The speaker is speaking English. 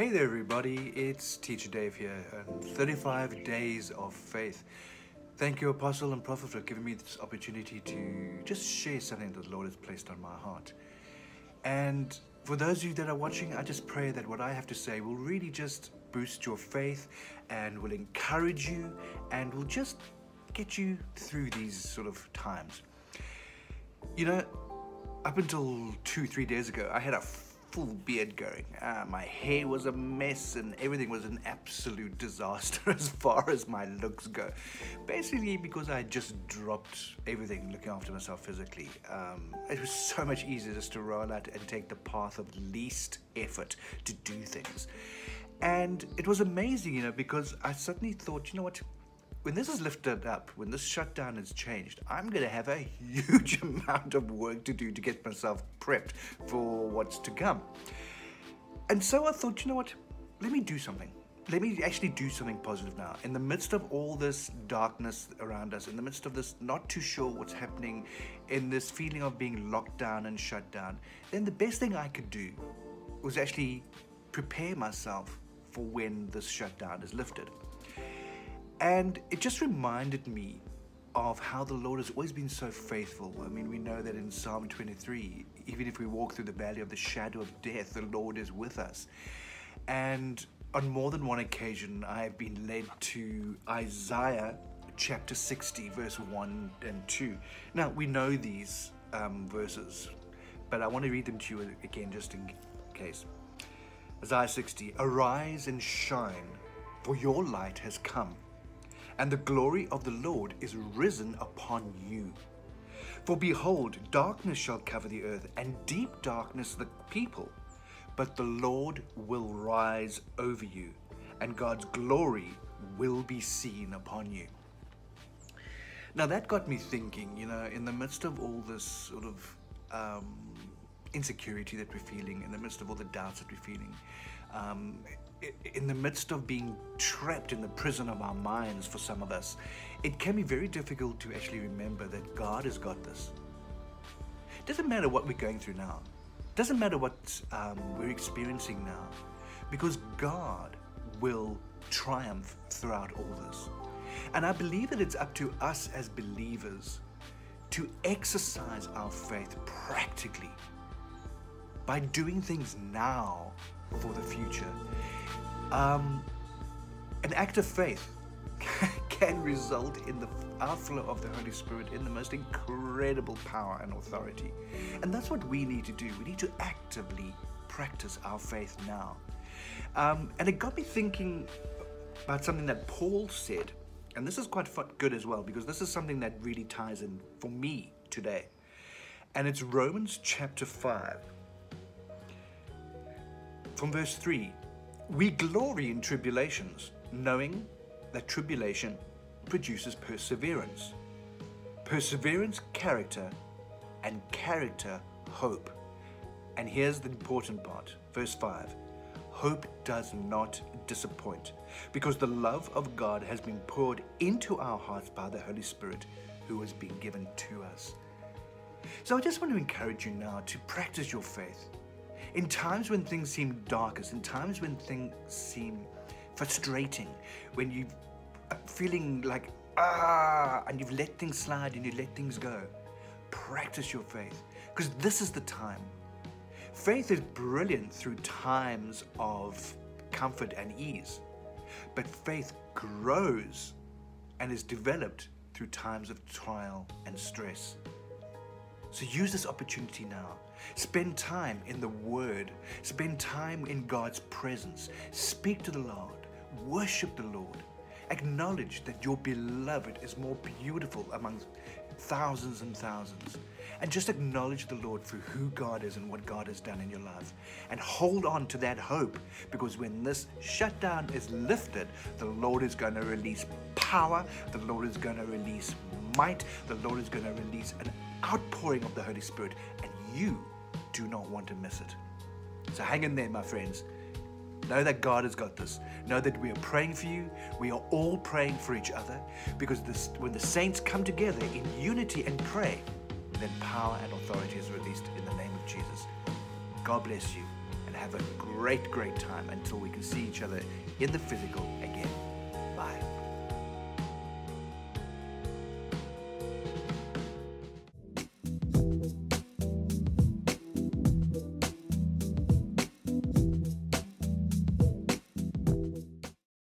Hey there, everybody. It's Teacher Dave here, and 35 Days of Faith. Thank you, Apostle and Prophet, for giving me this opportunity to just share something that the Lord has placed on my heart. And for those of you that are watching, I just pray that what I have to say will really just boost your faith and will encourage you and will just get you through these sort of times. You know, up until two, three days ago, I had a full beard going. Uh, my hair was a mess and everything was an absolute disaster as far as my looks go. Basically, because I just dropped everything looking after myself physically. Um, it was so much easier just to roll out and take the path of least effort to do things. And it was amazing, you know, because I suddenly thought, you know what? When this is lifted up, when this shutdown is changed, I'm going to have a huge amount of work to do to get myself prepped for what's to come. And so I thought, you know what? Let me do something. Let me actually do something positive now. In the midst of all this darkness around us, in the midst of this not too sure what's happening, in this feeling of being locked down and shut down, then the best thing I could do was actually prepare myself for when this shutdown is lifted. And it just reminded me of how the Lord has always been so faithful. I mean, we know that in Psalm 23, even if we walk through the valley of the shadow of death, the Lord is with us. And on more than one occasion, I have been led to Isaiah chapter 60, verse 1 and 2. Now, we know these um, verses, but I want to read them to you again just in case. Isaiah 60 Arise and shine, for your light has come and the glory of the Lord is risen upon you. For behold, darkness shall cover the earth, and deep darkness the people. But the Lord will rise over you, and God's glory will be seen upon you. Now that got me thinking, you know, in the midst of all this sort of um, insecurity that we're feeling, in the midst of all the doubts that we're feeling, um, in the midst of being trapped in the prison of our minds for some of us, it can be very difficult to actually remember that God has got this. Doesn't matter what we're going through now. Doesn't matter what um, we're experiencing now, because God will triumph throughout all this. And I believe that it's up to us as believers to exercise our faith practically by doing things now for the future. Um, an act of faith can result in the outflow of the Holy Spirit in the most incredible power and authority. And that's what we need to do. We need to actively practice our faith now. Um, and it got me thinking about something that Paul said. And this is quite good as well, because this is something that really ties in for me today. And it's Romans chapter 5, from verse 3 we glory in tribulations, knowing that tribulation produces perseverance. Perseverance, character, and character, hope. And here's the important part, verse 5 Hope does not disappoint, because the love of God has been poured into our hearts by the Holy Spirit who has been given to us. So I just want to encourage you now to practice your faith in times when things seem darkest, in times when things seem frustrating, when you are feeling like, ah, and you've let things slide and you let things go, practice your faith. Because this is the time. Faith is brilliant through times of comfort and ease, but faith grows and is developed through times of trial and stress. So use this opportunity now. Spend time in the Word. Spend time in God's presence. Speak to the Lord. Worship the Lord. Acknowledge that your beloved is more beautiful among thousands and thousands. And just acknowledge the Lord for who God is and what God has done in your life. And hold on to that hope because when this shutdown is lifted, the Lord is going to release power, the Lord is going to release might, the Lord is going to release an outpouring of the Holy Spirit, and you do not want to miss it. So hang in there, my friends. Know that God has got this. Know that we are praying for you. We are all praying for each other because this, when the saints come together in unity and pray, then power and authority is released in the name of Jesus. God bless you and have a great, great time until we can see each other in the physical again.